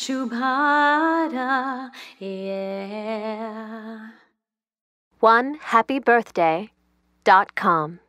Shubhara, yeah. One happy birthday dot com.